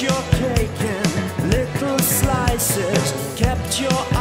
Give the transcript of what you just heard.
Your cake in little slices, kept your